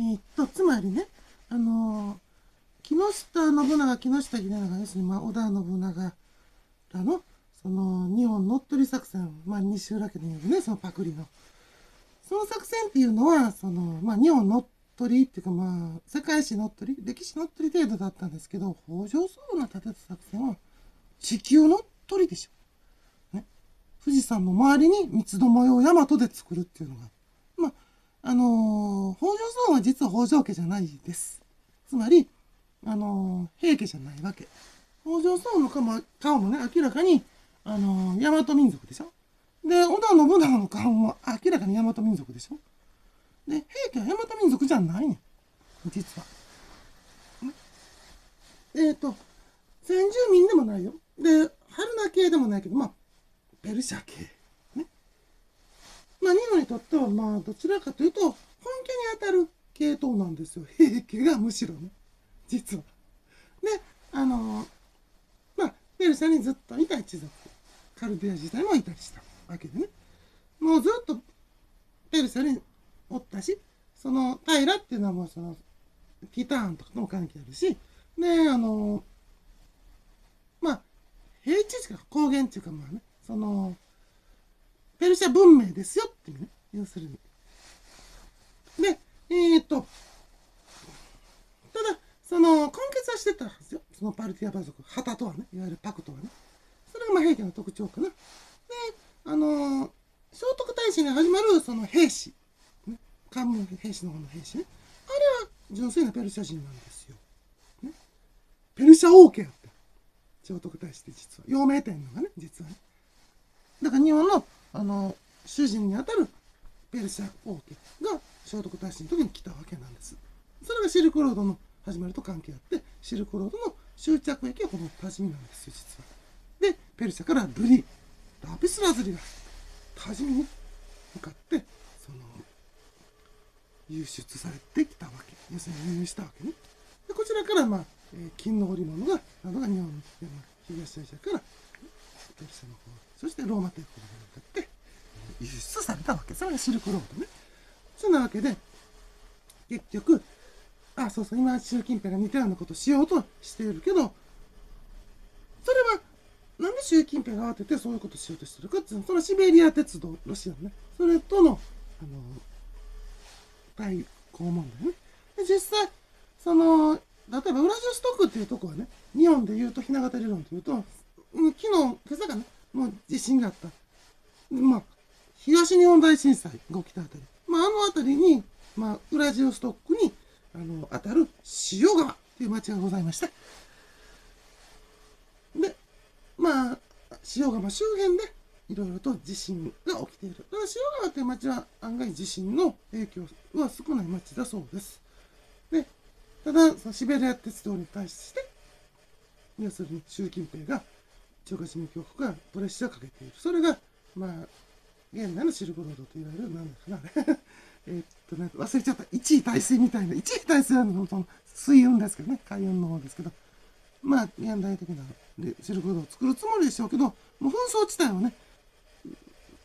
えーっと、つまりね、あのー木下信長、木下秀長、要するに、まあ、織田信長らの、その、日本乗っ取り作戦、まあ、西浦家によるね、そのパクリの。その作戦っていうのは、その、まあ、日本乗っ取りっていうか、まあ、世界史乗っ取り、歴史乗っ取り程度だったんですけど、北条早が立てた作戦は、地球乗っ取りでしょ。ね。富士山の周りに三つどもえを大和で作るっていうのが、まあ、あのー実は北条家じゃないです。つまり、あのー平家じゃないわけ。北条早の顔も顔もね、明らかに、あのー大和民族でしょ？で、織田信長の顔も明らかに大和民族でしょ？で、平家は大和民族じゃないねん。実は。えっ、と、先住民でもないよ。で、春名系でもないけど、まあ、ペルシャ系。ね。まあ、日本にとっては、まあ、どちらかというと、本家に当た系統なんですよ。平家がむしろね。実は。で、あのまあ、ペルシャにずっといた一族。カルデア時代もいたりしたわけでね。もうずっとペルシャにおったし、その平っていうのはもうその、ティターンとかとも関係あるし、で、あのまあ、平地地か高原っていうかまあね、その、ペルシャ文明ですよっていうね、要するに。で、えー、っと、ただ、その、根結はしてたはずよ。そのパルティア馬族、旗とはね、いわゆるパクとはね。それがまあ平家の特徴かな。で、あのー聖徳太子に始まるその兵士、ね、関門兵士の方の兵士ね。あれは純粋なペルシャ人なんですよ。ね、ペルシャ王家やった。聖徳太子って実は。陽明天皇がね、実はね。だから日本の、あの、主人にあたるペルシャ王家が聖徳太子の時に来たわけなんです。それがシルクロードの始まりと関係あって、シルクロードの終着駅はこの多治見なんですよ、実は。で、ペルシャからルリ、ラピスラズリが多治見に向かって、その、輸出されてきたわけ。要するに輸入したわけね。で、こちらから、まあ、えー金の織物が、などが日本の東アジアからペルシャの方、そしてローマ帝国に向かって輸出されたわけ。それがシルクロードね。そんなわけで、結局、あ、そうそう、今、習近平が似たようなことをしようとしているけど、それは、なんで習近平が慌ててそういうことをしようとしてるかっていうと、そのシベリア鉄道、ロシアのね、それとの、あの、対抗問題ね。で、実際、その、例えばウラジオストクっていうとこはね、日本で言うと、ひな形理論というと、うん昨日、今朝かね、もう地震があった。まあ、東日本大震災が起きたあたり。まあ、あのあたりに、まあ、ウラジオストックに、あの、当たる塩川という町がございまして。で、まあ、塩川周辺で、いろいろと地震が起きている。だから塩川という町は案外地震の影響は少ない町だそうです。で、ただ、そのシベリア鉄道に対して、要するに習近平が、中華人民共和国がプレッシャーをかけている。それが、まあ、現代のシルクロードといわれる、なんだかな、えーっとね、忘れちゃった。一位大水みたいな。一位大水はその水運ですけどね。海運の方ですけど。まあ、現代的なでシルクロードを作るつもりでしょうけど、もう紛争地帯はね、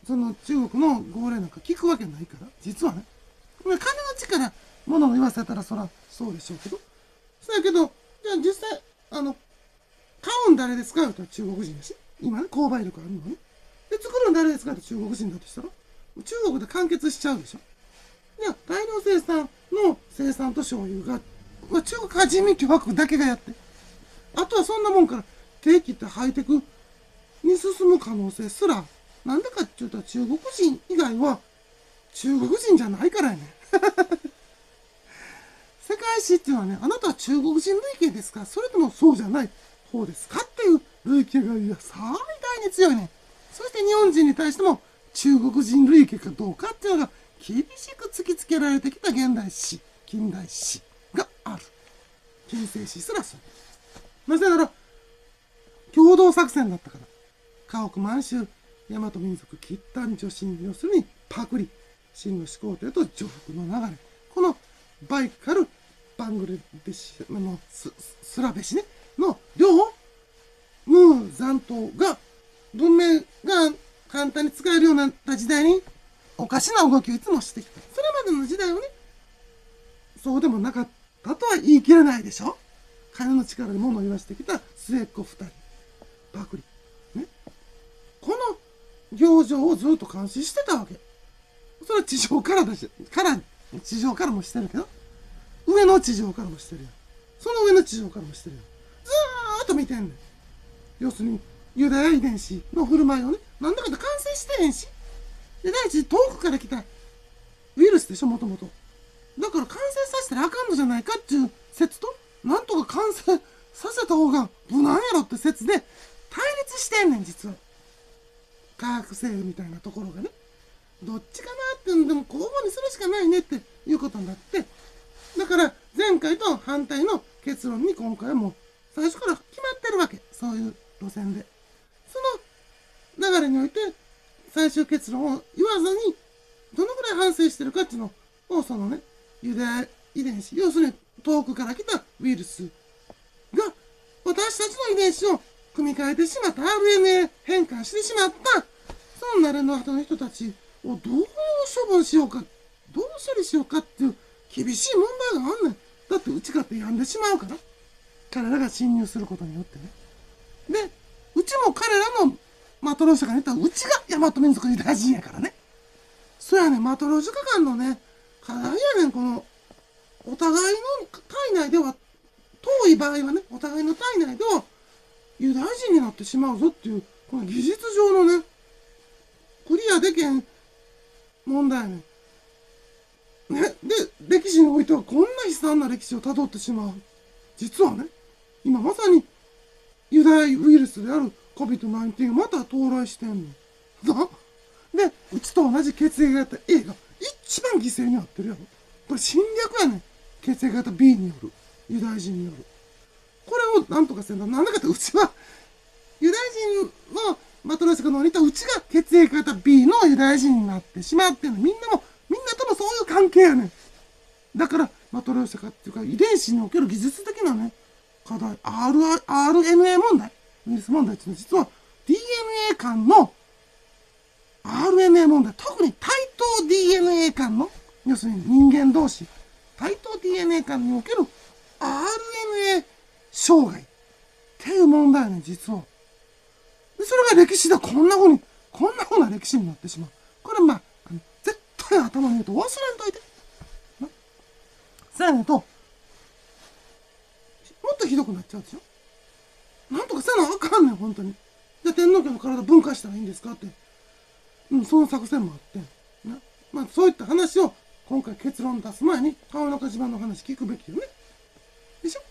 その中国の号令なんか聞くわけないから、実はね。まあ金の力、物を言わせたらそらそうでしょうけど。そうやけど、じゃあ実際、あの、買うん誰ですかと中国人だし。今ね、購買力あるのね。で、作るの誰ですかって中国人だとしたら、中国で完結しちゃうでしょ。や、大量生産の生産と所有が、まあ中国は人民共和国だけがやって。あとはそんなもんから、低気ってハイテクに進む可能性すら、なんでかって言うと中国人以外は中国人じゃないからやね。世界史っていうのはね、あなたは中国人類型ですかそれともそうじゃない方ですかっていう類型がいや、最大に強いね。そして日本人に対しても中国人類型かどうかっていうのが厳しく突きつけられてきた現代史、近代史がある。近世史すらそう。なぜなら、共同作戦だったから。家屋満州、大和民族、吉丹女神、要するにパクリ、真の始皇帝と上腹の流れ。このバイカル、バングルデシュ、の、ススラベシね、の両方ムー残党が、文明が簡単に使えるようになった時代に、おかしな動きをいつもしてきた。それまでの時代をね、そうでもなかったとは言い切れないでしょ金の力で物を言わしてきた末っ子二人。パクリ。ね。この行情をずっと監視してたわけ。それは地上からだし、から、地上からもしてるけど、上の地上からもしてるよ。その上の地上からもしてるよ。ずーっと見てんねん。要するに、ユダヤ遺伝子の振る舞いをね、なんだかんだ完成してへんし。で、第一、遠くから来たウイルスでしょ、もともと。だから完成させたらあかんのじゃないかっていう説と、なんとか完成させた方が無難やろって説で対立してんねん、実は。科学生みたいなところがね。どっちかなってんでも交互にするしかないねっていうことになって、だから前回と反対の結論に今回はもう最初から決まってるわけ。そういう路線で。その流れにおいて最終結論を言わずに、どのくらい反省してるかっていうのを、そのね、ユダヤ遺伝子、要するに遠くから来たウイルスが私たちの遺伝子を組み替えてしまった、RNA 変換してしまった、その慣れの後の人たちをどう処分しようか、どう処理しようかっていう厳しい問題があんねん。だってうちかって病んでしまうから。彼らが侵入することによってね。で、うちも彼らのマトロシカに言ったら、うちが大和民族ユダヤ人やからね。そうやねマトロシカ間のね、課題やねん、この、お互いの体内では、遠い場合はね、お互いの体内では、ユダヤ人になってしまうぞっていう、この技術上のね、クリアできへん問題ね。ね、で、歴史においてはこんな悲惨な歴史を辿ってしまう。実はね、今まさにユダヤウイルスである COVID-19 がまた到来してんの。で、うちと同じ血液型 A が一番犠牲になってるやろ。これ侵略やねん。血液型 B による。ユダヤ人による。これをなんとかせんと、なんだかってうちは、ユダヤ人のマトロシカの似たうちが血液型 B のユダヤ人になってしまってんの。みんなも、みんなともそういう関係やねん。だから、マトロシカっていうか遺伝子における技術的なね、課題、RNA 問題。ウイルス問題っていうのは実は DNA 間の RNA 問題、特に対等 DNA 間の、要するに人間同士、対等 DNA 間における RNA 障害っていう問題ね、実は。で、それが歴史でこんな風に、こんな風な歴史になってしまう。これまあ、あ絶対頭に入れて忘れんといて。な。そうやねんと、もっとひどくなっちゃうでしょなんとかせなあかんねん、本当に。じゃ天皇家の体分解したらいいんですかって。うん、その作戦もあって。な。まあ、そういった話を今回結論出す前に、川中島の話聞くべきよね。でしょ